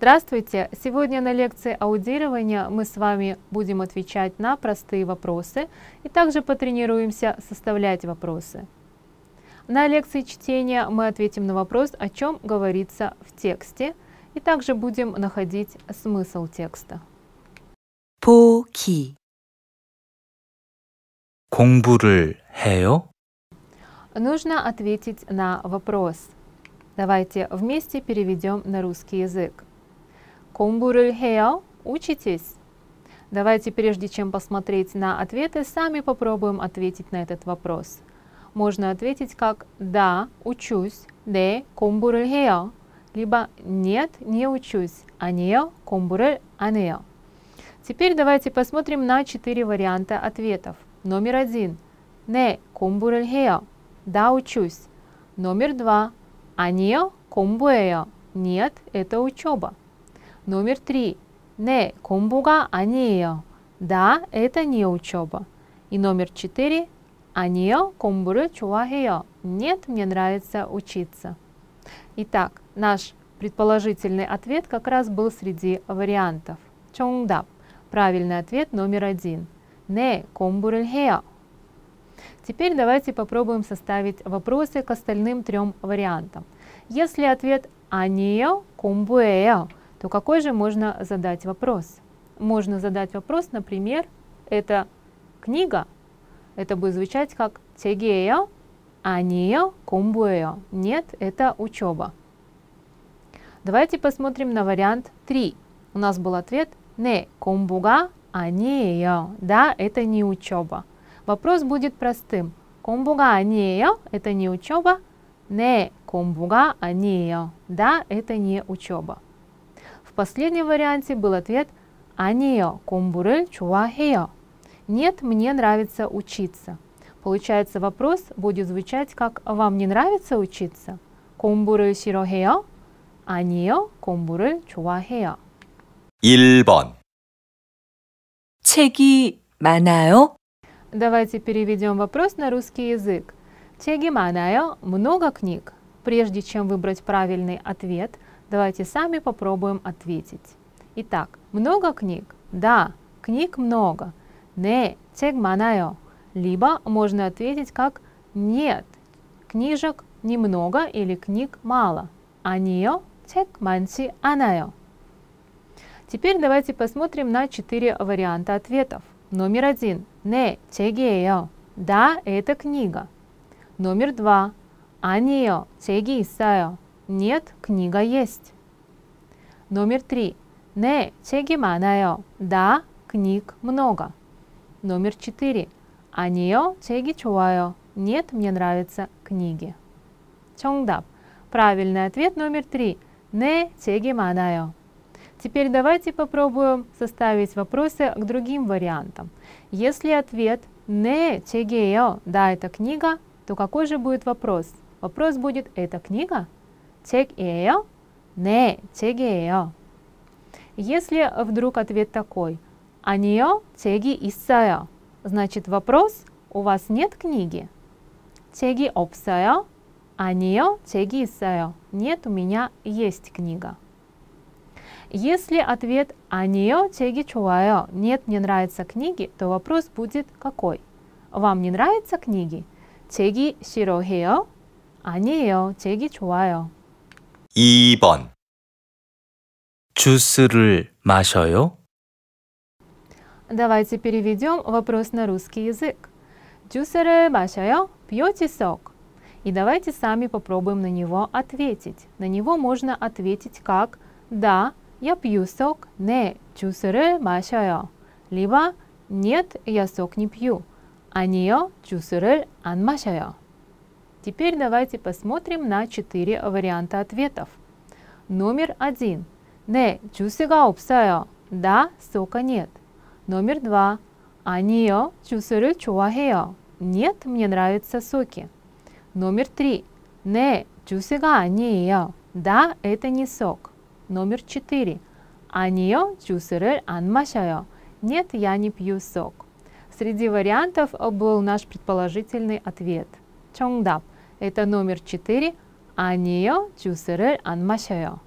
Здравствуйте! Сегодня на лекции аудирования мы с вами будем отвечать на простые вопросы и также потренируемся составлять вопросы. На лекции чтения мы ответим на вопрос, о чем говорится в тексте, и также будем находить смысл текста. 보기 공부를 해요? Нужно ответить на вопрос. Давайте вместе переведем на русский язык. 공부를 해요? Учитесь? Давайте, прежде чем посмотреть на ответы, сами попробуем ответить на этот вопрос. Можно ответить как «да, учусь», «네, 공부를 해요», либо «нет, не учусь», «아니요, 공부를 안 해요». Теперь давайте посмотрим на четыре варианта ответов. Номер один – «네, 공부를 해요», «да, учусь». Номер два – «아니요, 공부해요», «нет, это учеба». Номер три. Не комбуга аниео. Да, это не учеба. И номер четыре. Анио комбуры чуахео. Нет, мне нравится учиться. Итак, наш предположительный ответ как раз был среди вариантов. Чонгдап. Правильный ответ номер один. Не комбуры. Теперь давайте попробуем составить вопросы к остальным трем вариантам. Если ответ «анио кумбуэо», то какой же можно задать вопрос? Можно задать вопрос, например, эта книга, это будет звучать как тегея, а не комбуэо. Нет, это учеба. Давайте посмотрим на вариант 3. У нас был ответ не комбуга, а не Да, это не учеба. Вопрос будет простым. Комбуга анео – это не учеба. Не комбуга анео – да, это не учеба. В последнем варианте был ответ «아니요, 공부를 좋아해요». Нет, мне нравится учиться. Получается, вопрос будет звучать как «Вам не нравится учиться?» 공부를 싫어해요? 아니요, 공부를 좋아해요. 1번 책이 많아요? Давайте переведем вопрос на русский язык. Чеги 많아요? Много книг? Прежде чем выбрать правильный ответ – Давайте сами попробуем ответить. Итак, много книг? Да, книг много. Не, чек манаё. Либо можно ответить как нет, книжек немного или книг мало. Анио, чек манчи анаё. Теперь давайте посмотрим на четыре варианта ответов. Номер один. Не чегеё. Да, это книга. Номер два. Анио чеги исайо. Нет, книга есть. Номер три. Не, чеги манайо. Да, книг много. Номер четыре. Анио, чеги чуайо. Нет, мне нравятся книги. Чонгдап. Правильный ответ номер три. Не, чеги манайо. Теперь давайте попробуем составить вопросы к другим вариантам. Если ответ «не чегео» – «да, это книга», то какой же будет вопрос? Вопрос будет «это книга?» 책이에요? 네, 책이에요. Если вдруг ответ такой, 아니요, 책이 있어요. Значит, вопрос, у вас нет книги? 책이 없어요? 아니요, 책이 있어요. Нет, у меня есть книга. Если ответ 아니요, 책이 좋아요, нет, мне нравятся книги, то вопрос будет какой? Вам не нравятся книги? 책이 싫어해 2번 주스를 마셔요? Давайте переведем вопрос на русский язык. Джусеры 마셔요? Пьете сок? И давайте сами попробуем на него ответить. На него можно ответить как «Да, я пью сок, не, 주스를 마셔요». Либо «Нет, я сок не пью». 아니요, 주스를 안 마셔요. Теперь давайте посмотрим на четыре варианта ответов. Номер один. Не, чусыга опсаю. Да, сока нет. Номер два. Анио, чусыры чуахео. Нет, мне нравятся соки. Номер три. Не, чусыга анио. Да, это не сок. Номер четыре. Анио, чусыры анмашаю. Нет, я не пью сок. Среди вариантов был наш предположительный ответ. Чонгдап. Это номер четыре. Анио чусерель анмашео.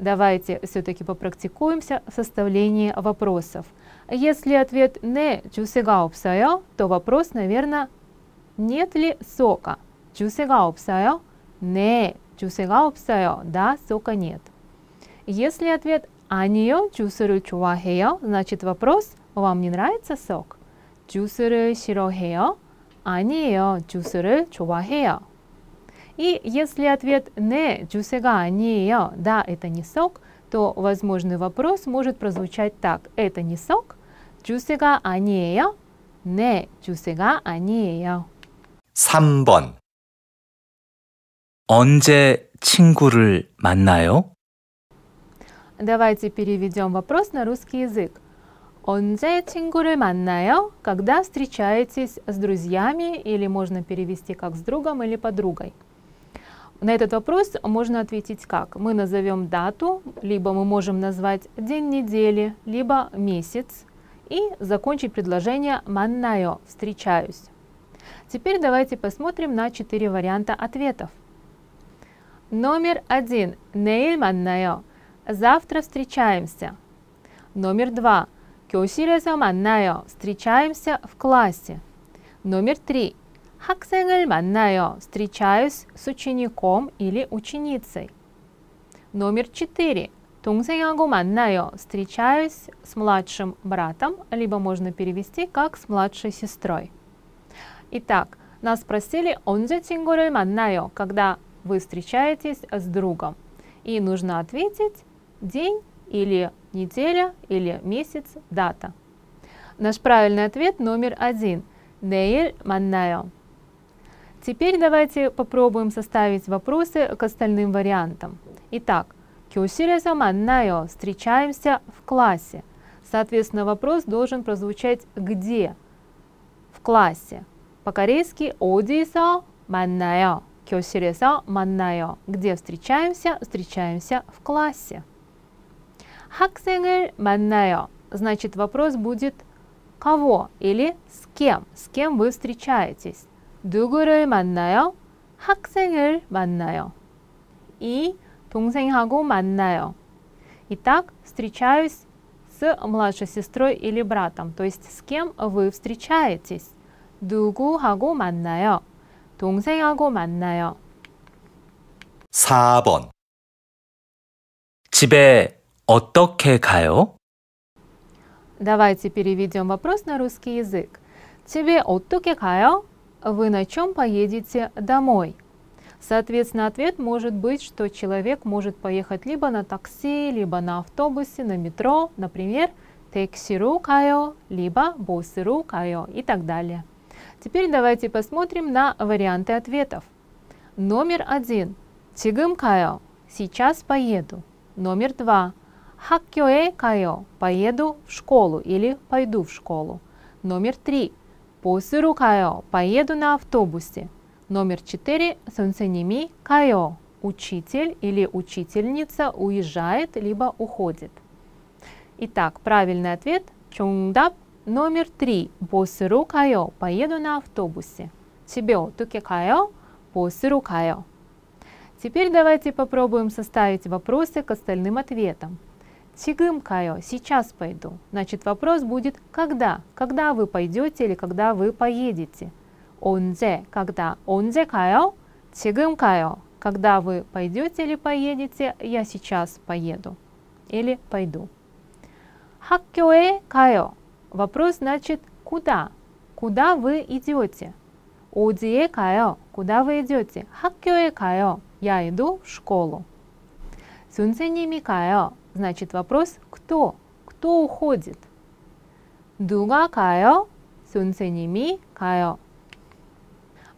Давайте все-таки попрактикуемся в составлении вопросов. Если ответ не чусегаупсао, то вопрос, наверное, нет ли сока? Чусегаупсао? Не чусегаупсао. Да, сока нет. Если ответ анио чусеру чувахео, значит вопрос вам не нравится сок? Чусеру сирохео? Анио чусеру чувахео. И если ответ «не 주스가 아니에요», да, это не сок, то возможный вопрос может прозвучать так. Это не сок? 주스가 아니에요? 네, 주스가 아니에요. 3번. 언제 친구를 만나요? Давайте переведем вопрос на русский язык. 언제 친구를 만나요? Когда встречаетесь с друзьями, или можно перевести как с другом или подругой. На этот вопрос можно ответить как? Мы назовем дату, либо мы можем назвать день недели, либо месяц, и закончить предложение «маннайо» – «встречаюсь». Теперь давайте посмотрим на четыре варианта ответов. Номер один – «нейль маннайо» – «завтра встречаемся». Номер два – «кёсирэсо маннайо» – «встречаемся в классе». Номер три – 학생을 만나요. Встречаюсь с учеником или ученицей. Номер четыре. 동생하고 만나요. Встречаюсь с младшим братом, либо можно перевести как с младшей сестрой. Итак, нас спросили 언제 친구를 만나요, когда вы встречаетесь с другом. И нужно ответить день или неделя или месяц, дата. Наш правильный ответ номер один. 내일 만나요. Теперь давайте попробуем составить вопросы к остальным вариантам. Итак, кёсире встречаемся в классе. Соответственно, вопрос должен прозвучать где? В классе. По-корейски одисо маннайо, кёсиресо маннайо. Где встречаемся? Встречаемся в классе. Хаксенгель маннайо. Значит, вопрос будет кого или с кем, с кем вы встречаетесь. 누구를 만나요? 학생을 만나요. И 동생하고 만나요. Итак, встречаюсь с младшей сестрой или братом, то есть с кем вы встречаетесь. 누구하고 만나요? 동생하고 만나요. 4번. 집에 어떻게 가요? Давайте переведем вопрос на русский язык. Тебе 어떻게 가요? вы на чем поедете домой? Соответственно, ответ может быть, что человек может поехать либо на такси, либо на автобусе, на метро, например, тексиру кайо, либо босиру кайо и так далее. Теперь давайте посмотрим на варианты ответов. Номер один. Тигым кайо. Сейчас поеду. Номер два. Хаккёэ кайо. Поеду в школу или пойду в школу. Номер три. Посыру кайо, поеду на автобусе. Номер четыре, Сунсеними кайо. Учитель или учительница уезжает, либо уходит. Итак, правильный ответ чонгдап номер три. Посыру кайо, поеду на автобусе. Тебе туке кайо, посыру кайо. Теперь давайте попробуем составить вопросы к остальным ответам. Тигым кайо, сейчас пойду. Значит, вопрос будет когда? Когда вы пойдете или когда вы поедете? Онзе, когда? Онзе кайо? Тигым кайо. Когда вы пойдете или поедете? Я сейчас поеду или пойду. Хаккёэ кайо. Вопрос значит куда? Куда вы идете? Одие кайо. Куда вы идете? Хаккёэ кайо. Я иду в школу. Сунсенимикао. Значит, вопрос кто? Кто уходит? 누가 가요? 선생님이 가요.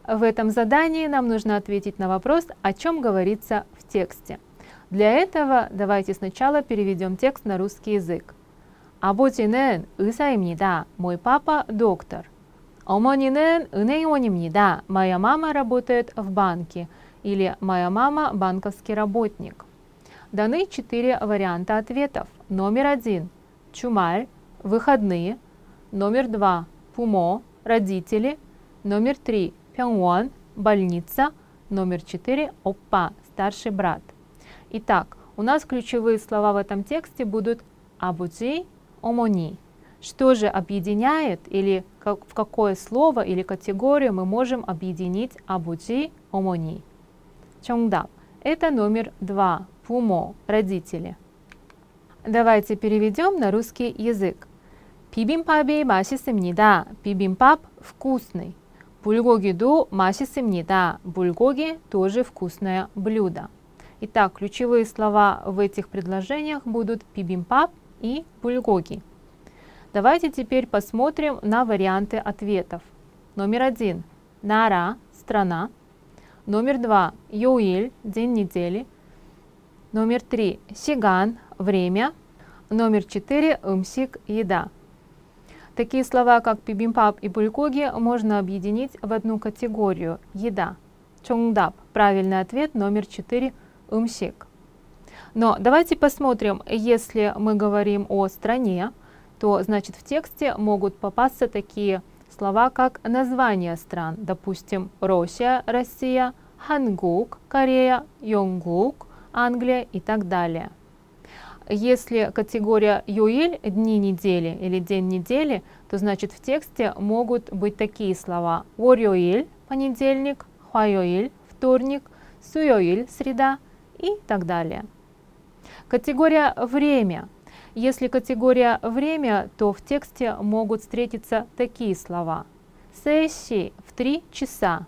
В этом задании нам нужно ответить на вопрос, о чем говорится в тексте. Для этого давайте сначала переведем текст на русский язык. 아버지는 의사입니다. Мой папа доктор. 어머니는 은행원입니다. Моя мама работает в банке. Или моя мама банковский работник. Даны четыре варианта ответов. Номер один – чумаль, выходные. Номер два – пумо, родители. Номер три – пянгвон, больница. Номер четыре – оппа, старший брат. Итак, у нас ключевые слова в этом тексте будут абуджи, омони. Что же объединяет или как, в какое слово или категорию мы можем объединить абуджи, омони? Чонгдап. Это номер два. Пумо. Родители. Давайте переведем на русский язык. 비빔밥이 맛있습니다. 비빔밥 вкусный. Бульгогиду 맛있습니다. Бульгоги тоже вкусное блюдо. Итак, ключевые слова в этих предложениях будут бибимпап и бульгоги. Давайте теперь посмотрим на варианты ответов. Номер один – нара – страна. Номер два – йоиль – день недели. Номер три – сиган – время. Номер четыре – умсик – еда. Такие слова, как бибимпап и бульгоги, можно объединить в одну категорию – еда. Чонгдап – правильный ответ номер четыре – умсик. Но давайте посмотрим, если мы говорим о стране, то значит в тексте могут попасться такие слова, как названия стран, допустим, Россия, Россия, Хангук, Корея, Йонгук, Англия и так далее. Если категория юиль – дни недели или день недели, то значит в тексте могут быть такие слова ворюиль – понедельник, хуайоиль – вторник, суёиль – среда – и так далее. Категория «время». Если категория «время», то в тексте могут встретиться такие слова. «Сейши» в 3 часа,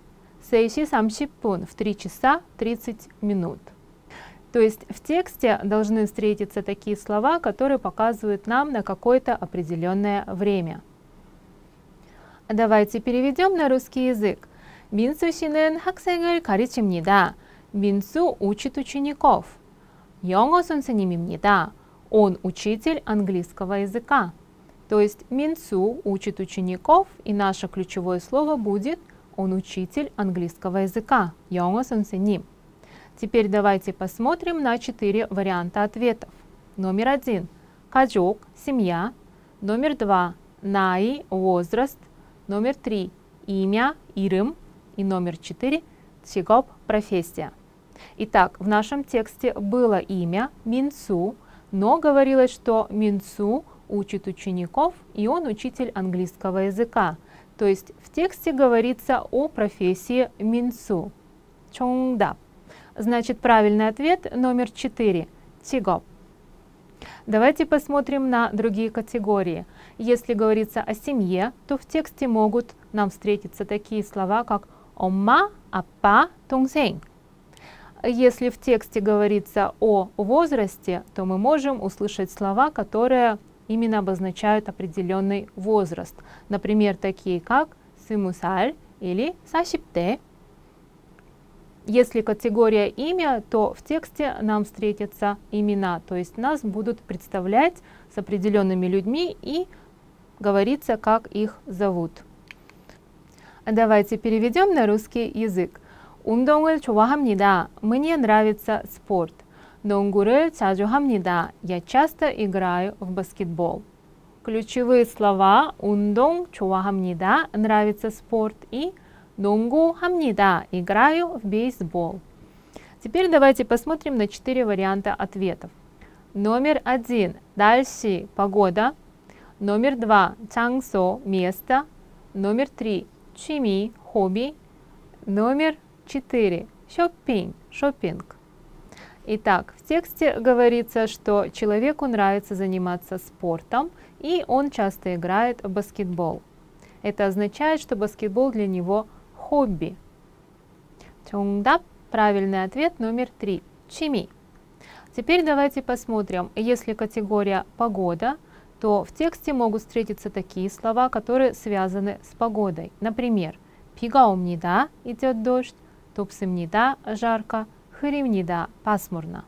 «Сейши самшипун» в 3 часа 30 минут. То есть в тексте должны встретиться такие слова, которые показывают нам на какое-то определенное время. Давайте переведем на русский язык. 민수 씨는 학생을 가르칩니다. Минсу учит учеников. 영어 선생님입니다. Он учитель английского языка. То есть Минсу учит учеников, и наше ключевое слово будет он учитель английского языка. 영어 선생님. Теперь давайте посмотрим на четыре варианта ответов. Номер один – каджок, семья. Номер два – наи, возраст. Номер три – имя, ирым. И номер четыре – чигоп, профессия. Итак, в нашем тексте было имя Минцу, но говорилось, что Минцу учит учеников, и он учитель английского языка. То есть в тексте говорится о профессии Минцу. Чонгдап. Значит, правильный ответ номер 4. Тигоп. Давайте посмотрим на другие категории. Если говорится о семье, то в тексте могут нам встретиться такие слова, как «Омма», «Аппа», «Тунсень». Если в тексте говорится о возрасте, то мы можем услышать слова, которые именно обозначают определенный возраст. Например, такие как симусаль или сашипте. Если категория имя, то в тексте нам встретятся имена, то есть нас будут представлять с определенными людьми и говорится, как их зовут. Давайте переведем на русский язык. 운동을 좋아합니다. Мне нравится спорт. 농구를 자주 합니다. Я часто играю в баскетбол. Ключевые слова 운동 좋아합니다. Нравится спорт и 농구합니다. Играю в бейсбол. Теперь давайте посмотрим на четыре варианта ответов. Номер один – дальше погода. Номер два – 장소 – место. Номер три – 취미 – хобби. Номер 4. Шопинг. Шопинг. Итак, в тексте говорится, что человеку нравится заниматься спортом, и он часто играет в баскетбол. Это означает, что баскетбол для него хобби. Чонгдап – правильный ответ номер три. Чими. Теперь давайте посмотрим, если категория «погода», то в тексте могут встретиться такие слова, которые связаны с погодой. Например, пигаумнида – идет дождь, тупсимнида – жарко, хыримнида – пасмурно.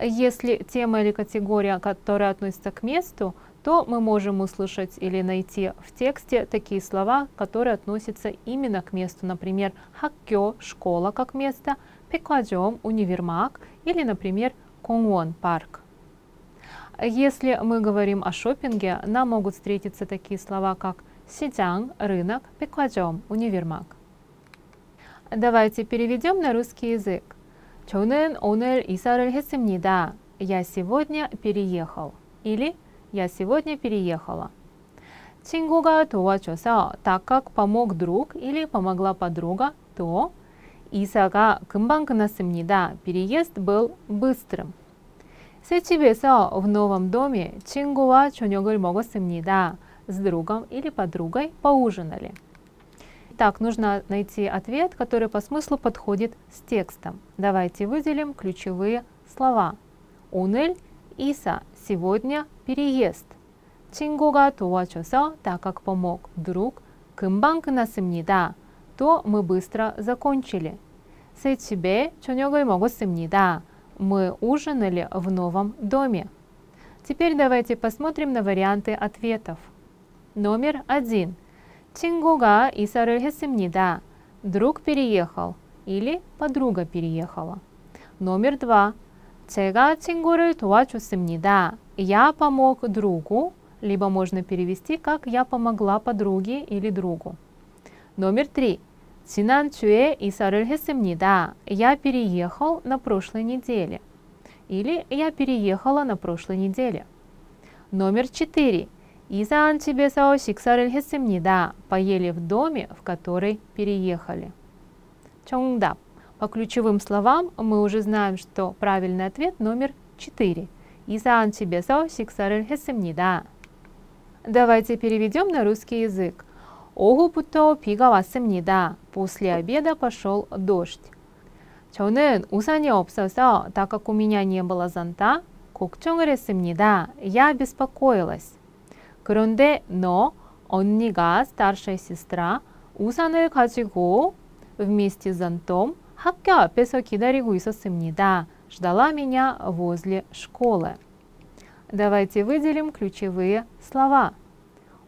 Если тема или категория, которая относится к месту, то мы можем услышать или найти в тексте такие слова, которые относятся именно к месту. Например, 학교 – школа как место, 백화점 – универмаг или, например, 공원 – парк. Если мы говорим о шопинге, нам могут встретиться такие слова, как сидян, рынок, 백화점, универмаг. Давайте переведем на русский язык. 저는 오늘 이사를 했습니다. Я сегодня переехал. или Я сегодня переехала. 친구가 도와줘서 так как помог друг или помогла подруга, то 이사가 금방 끝났습니다. переезд был быстрым. 새 집에서 в новом доме 친구와 저녁을 먹었습니다. С другом или подругой поужинали. Так, нужно найти ответ, который по смыслу подходит с текстом. Давайте выделим ключевые слова. 오늘 이사, сегодня переезд. 친구가 도와줘서 так как помог друг, 금방 끝났습니다. То мы быстро закончили. 새 집에 저녁을 먹었습니다. Мы ужинали в новом доме. Теперь давайте посмотрим на варианты ответов. Номер один. 친구가 이사를 했습니다. Друг переехал или подруга переехала. Номер два. 제가 친구를 도와줬습니다. Я помог другу, либо можно перевести как «я помогла подруге» или другу. Номер три. 지난주에 이사를 했습니다. Я переехал на прошлой неделе. Или я переехала на прошлой неделе. Номер четыре. 이사한 집에서 식사를 했습니다. Поели в доме, в который переехали. 정답. По ключевым словам мы уже знаем, что правильный ответ номер 4. 이사한 집에서 식사를 했습니다. Давайте переведем на русский язык. 오후부터 비가 왔습니다. После обеда пошел дождь. 저는 우산이 없어서, так как у меня не было зонта, 걱정을 했습니다. Я беспокоилась. 그런데 너, 언니가, старшая сестра, 우산을 가지고 вместе с зонтом 학교 앞에서 기다리고 있었습니다. Ждала меня возле школы. Давайте выделим ключевые слова.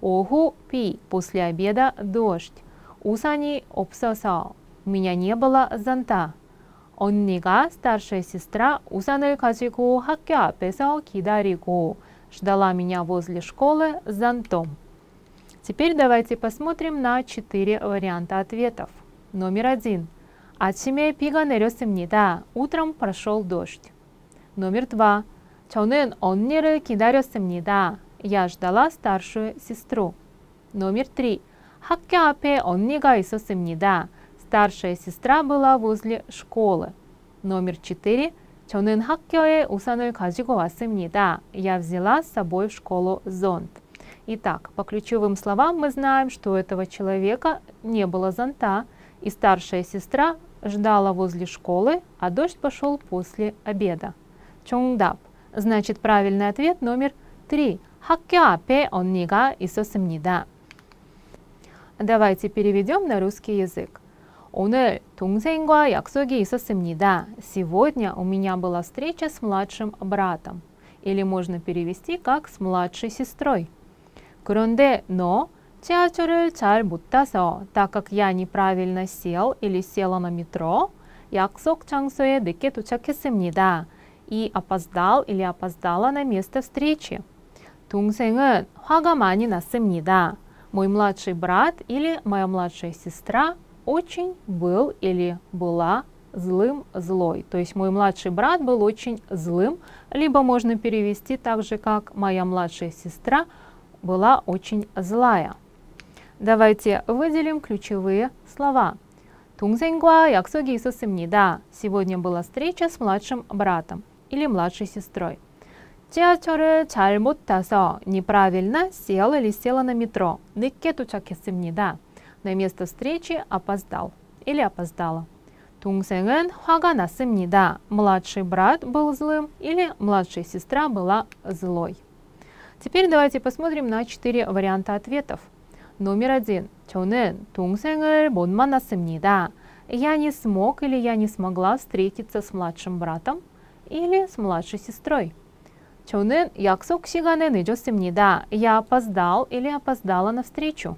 오후 비, после обеда дождь. 우산이 없어서, у меня не было зонта. 언니가, старшая сестра, 우산을 가지고 학교 앞에서 기다리고 ждала меня возле школы с зонтом. Теперь давайте посмотрим на четыре варианта ответов. Номер один. 아침에 비가 내렸습니다. Утром прошел дождь. Номер два. 저는 언니를 기다렸습니다. Я ждала старшую сестру. Номер три. 학교 앞에 언니가 있었습니다. Старшая сестра была возле школы. Номер четыре. 저는 학교에 우산을 가지고 왔습니다. Я взяла с собой в школу зонт. Итак, по ключевым словам мы знаем, что у этого человека не было зонта, и старшая сестра ждала возле школы, а дождь пошел после обеда. 정답. Значит, правильный ответ номер три. 학교 앞에 언니가 있었습니다. Давайте переведем на русский язык. 오늘 동생과 약속이 있었습니다. Сегодня у меня была встреча с младшим братом. Или можно перевести как с младшей сестрой. 그런데 너 지하철을 잘 못 타서, так как я неправильно сел или села на метро, 약속 장소에 늦게 도착했습니다. И опоздал или опоздала на место встречи. 동생은 화가 많이 났습니다. Мой младший брат или моя младшая сестра очень был или была злым, злой. То есть мой младший брат был очень злым, либо можно перевести так же, как моя младшая сестра была очень злая. Давайте выделим ключевые слова. 동생과 약속이 있었습니다. Сегодня была встреча с младшим братом или младшей сестрой. 지하철을 잘못 타서 неправильно сел или села на метро. 늦게 도착했습니다. на место встречи опоздал или опоздала. 동생은 화가 났습니다. Младший брат был злым или младшая сестра была злой. Теперь давайте посмотрим на четыре варианта ответов. Номер один. 저는 동생을 못 만났습니다. Я не смог или я не смогла встретиться с младшим братом или с младшей сестрой. 저는 약속 시간에 늦었습니다. Я опоздал или опоздала на встречу.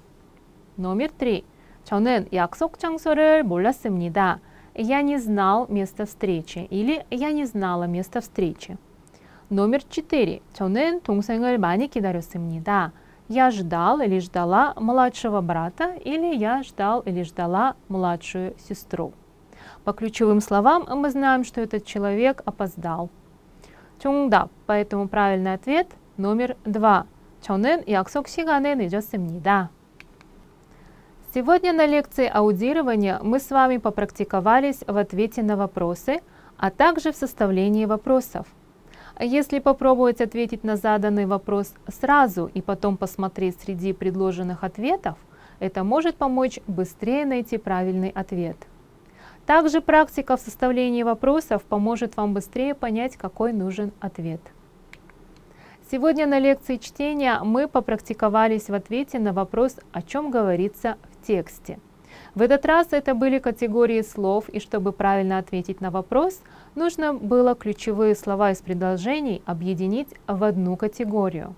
Номер три. 저는 약속 장소를 몰랐습니다. Я не знал место встречи или я не знала место встречи. Номер четыре. 저는 동생을 많이 기다렸습니다. Я ждал или ждала младшего брата или я ждал или ждала младшую сестру. По ключевым словам мы знаем, что этот человек опоздал. 정답. Поэтому правильный ответ номер два. 저는 약속 시간에 늦었습니다. Сегодня на лекции аудирования мы с вами попрактиковались в ответе на вопросы, а также в составлении вопросов. Если попробовать ответить на заданный вопрос сразу и потом посмотреть среди предложенных ответов, это может помочь быстрее найти правильный ответ. Также практика в составлении вопросов поможет вам быстрее понять, какой нужен ответ. Сегодня на лекции чтения мы попрактиковались в ответе на вопрос, о чем говорится в тексте. В этот раз это были категории слов, и чтобы правильно ответить на вопрос, нужно было ключевые слова из предложений объединить в одну категорию.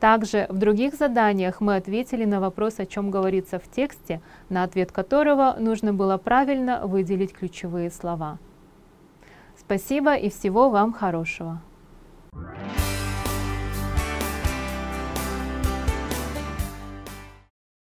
Также в других заданиях мы ответили на вопрос, о чем говорится в тексте, на ответ которого нужно было правильно выделить ключевые слова. Спасибо и всего вам хорошего!